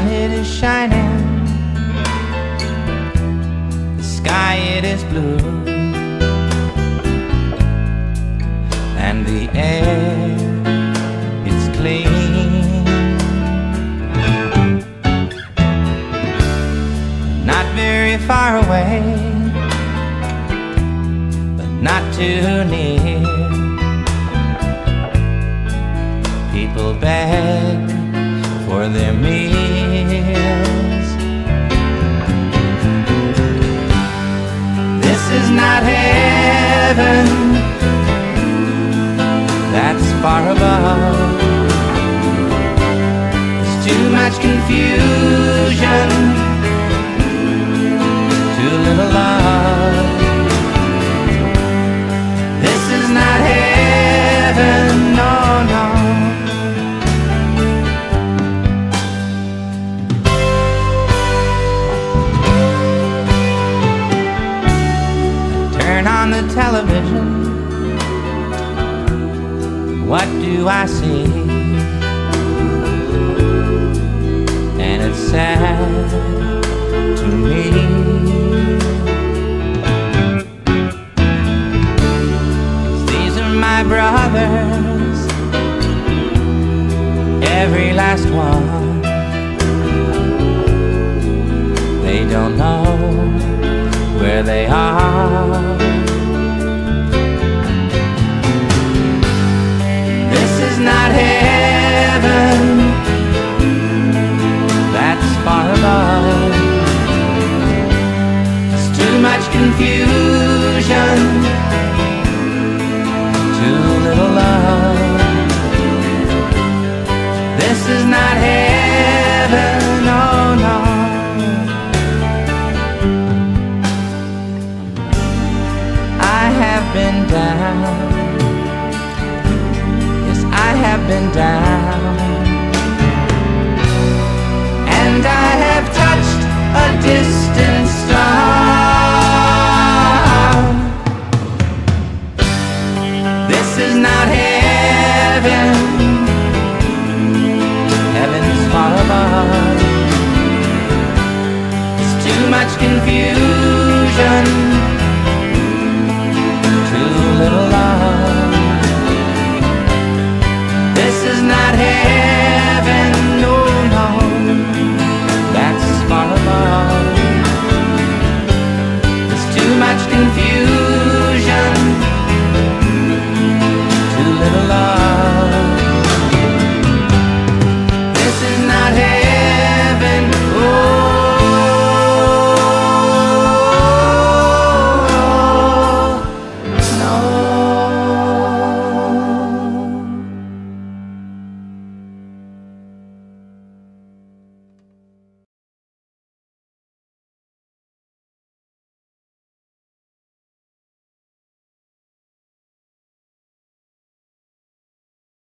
sun it is shining, the sky it is blue, and the air it's clean. Not very far away, but not too near. People beg for their meals. Heaven, that's far above. There's too much confusion, on the television. What do I see? And it's sad to me. These are my brothers, every last one. They don't know where they are. Much confusion, too little love. This is not heaven, oh no. I have been down. Yes, I have been down. And I have touched a distant is not heaven. Heaven's far above. It's too much confusion. Too little